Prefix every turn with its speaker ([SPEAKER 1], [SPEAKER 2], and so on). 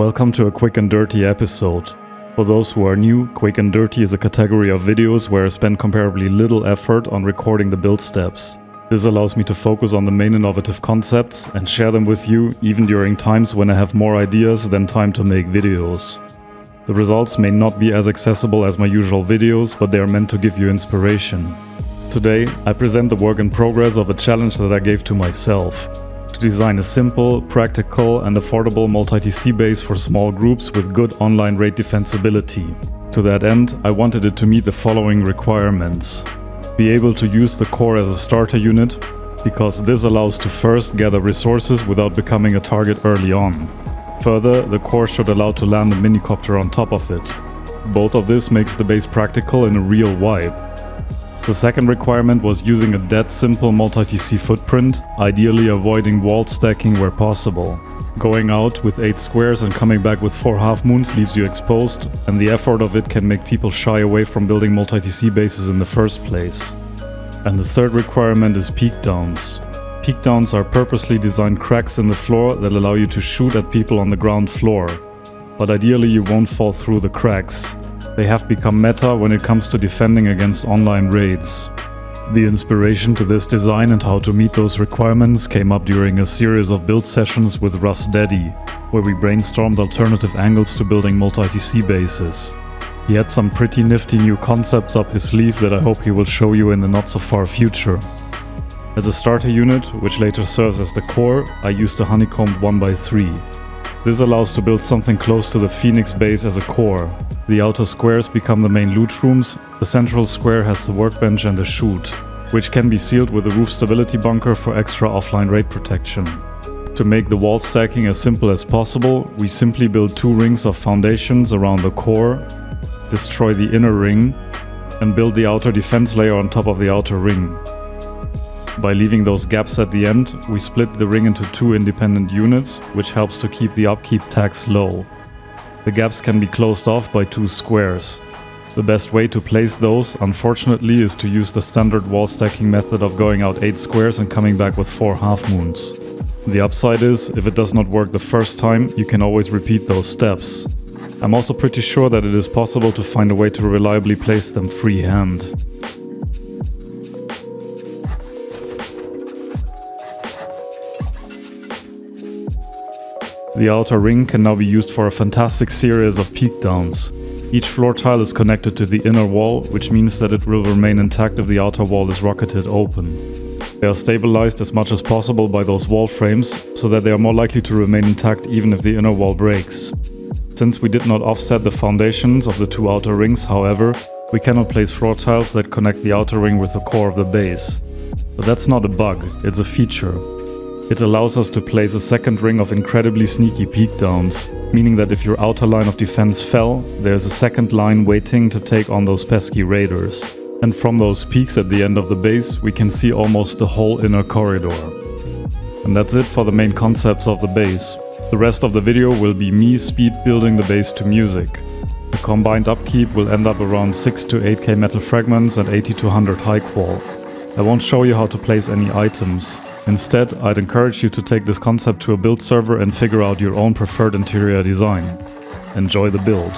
[SPEAKER 1] Welcome to a quick and dirty episode. For those who are new, quick and dirty is a category of videos where I spend comparably little effort on recording the build steps. This allows me to focus on the main innovative concepts and share them with you even during times when I have more ideas than time to make videos. The results may not be as accessible as my usual videos, but they are meant to give you inspiration. Today, I present the work in progress of a challenge that I gave to myself to design a simple, practical, and affordable multi-TC base for small groups with good online raid defensibility. To that end, I wanted it to meet the following requirements. Be able to use the core as a starter unit, because this allows to first gather resources without becoming a target early on. Further, the core should allow to land a minicopter on top of it. Both of this makes the base practical in a real vibe. The second requirement was using a dead simple multi-TC footprint, ideally avoiding wall stacking where possible. Going out with 8 squares and coming back with 4 half moons leaves you exposed, and the effort of it can make people shy away from building multi-TC bases in the first place. And the third requirement is peek downs. Peek downs are purposely designed cracks in the floor that allow you to shoot at people on the ground floor. But ideally you won't fall through the cracks, they have become meta when it comes to defending against online raids. The inspiration to this design and how to meet those requirements came up during a series of build sessions with Russ Daddy, where we brainstormed alternative angles to building multi-TC bases. He had some pretty nifty new concepts up his sleeve that I hope he will show you in the not so far future. As a starter unit, which later serves as the core, I used a honeycombed 1x3. This allows to build something close to the Phoenix base as a core. The outer squares become the main loot rooms, the central square has the workbench and the chute, which can be sealed with a roof stability bunker for extra offline raid protection. To make the wall stacking as simple as possible, we simply build two rings of foundations around the core, destroy the inner ring, and build the outer defense layer on top of the outer ring. By leaving those gaps at the end, we split the ring into two independent units, which helps to keep the upkeep tax low. The gaps can be closed off by two squares. The best way to place those, unfortunately, is to use the standard wall stacking method of going out 8 squares and coming back with 4 half moons. The upside is, if it does not work the first time, you can always repeat those steps. I'm also pretty sure that it is possible to find a way to reliably place them freehand. The outer ring can now be used for a fantastic series of peek downs. Each floor tile is connected to the inner wall, which means that it will remain intact if the outer wall is rocketed open. They are stabilized as much as possible by those wall frames, so that they are more likely to remain intact even if the inner wall breaks. Since we did not offset the foundations of the two outer rings, however, we cannot place floor tiles that connect the outer ring with the core of the base. But that's not a bug, it's a feature. It allows us to place a second ring of incredibly sneaky peek downs, meaning that if your outer line of defense fell, there's a second line waiting to take on those pesky raiders. And from those peaks at the end of the base, we can see almost the whole inner corridor. And that's it for the main concepts of the base. The rest of the video will be me speed building the base to music. The combined upkeep will end up around 6 to 8k metal fragments and 80 to 100 high qual. I won't show you how to place any items, Instead, I'd encourage you to take this concept to a build server and figure out your own preferred interior design. Enjoy the build.